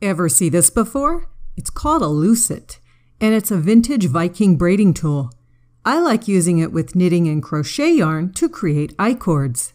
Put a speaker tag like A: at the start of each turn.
A: Ever see this before? It's called a lucet, and it's a vintage Viking braiding tool. I like using it with knitting and crochet yarn to create I-cords.